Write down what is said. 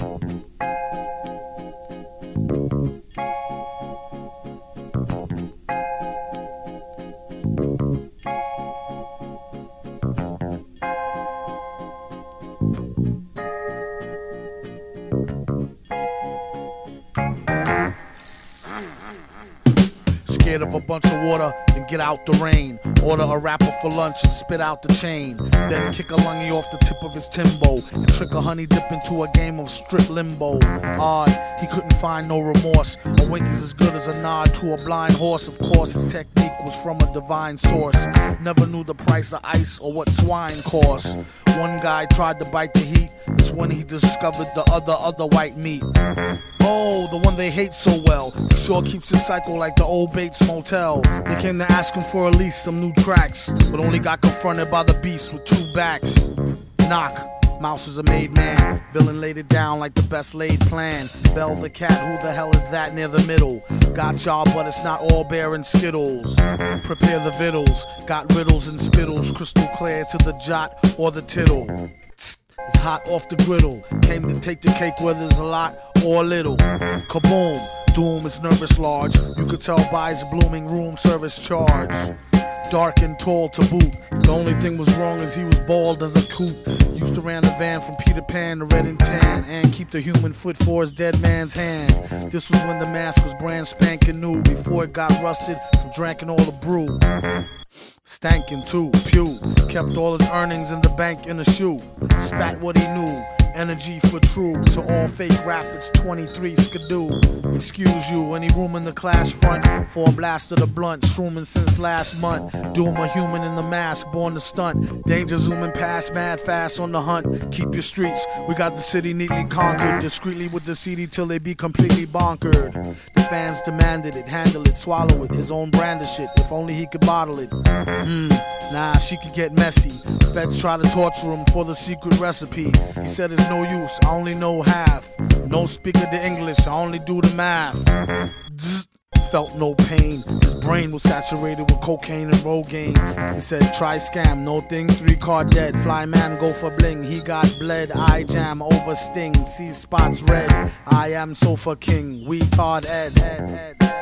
Thank you. Of a bunch of water, and get out the rain. Order a rapper for lunch and spit out the chain. Then kick a lungy off the tip of his timbo and trick a honey dip into a game of strip limbo. Odd, he couldn't find no remorse. A wink is as good as a nod to a blind horse. Of course, his technique was from a divine source. Never knew the price of ice or what swine cost. One guy tried to bite the heat. When he discovered the other other white meat. Oh, the one they hate so well. He sure keeps his cycle like the old Bates Motel. They came to ask him for at least some new tracks, but only got confronted by the beast with two backs. Knock. Mouse is a made man. Villain laid it down like the best laid plan. Bell the cat, who the hell is that near the middle? Got y'all, but it's not all bear and skittles. Prepare the vittles. Got riddles and spittles, crystal clear to the jot or the tittle. It's hot off the griddle. Came to take the cake whether it's a lot or a little. Kaboom, doom is nervous large. You could tell by his blooming room service charge. Dark and tall to boot. The only thing was wrong is he was bald as a coot. Used to uh-huh. ran the van from Peter Pan to Red and Tan and keep the human foot for his dead man's hand. Uh-huh. This was when the mask was brand spanking new before it got rusted from drinking all the brew. Stankin' too, pew. Kept all his earnings in the bank in a shoe. Spat what he knew. Energy for true. To all fake rap, it's 23 skidoo. Excuse you, any room in the class front for a blast of the blunt. Shrooming since last month. Doom a human in the mask, born to stunt. Danger zooming past, mad fast on the hunt. Keep your streets, we got the city neatly conquered. Discreetly with the CD till they be completely bonkered. The fans demanded it, handle it, swallow it. His own brand of shit, if only he could bottle it. Hmm, nah, she could get messy. Feds try to torture him for the secret recipe. He said it's no use, I only know half. No speaker the English, I only do the math. Zzz, felt no pain. His brain was saturated with cocaine and Rogaine. He said, try scam, no thing, three card dead. Fly man, go for bling. He got bled, eye jam, over sting. See spots red. I am sofa king, we Ed. Ed, Ed, Ed.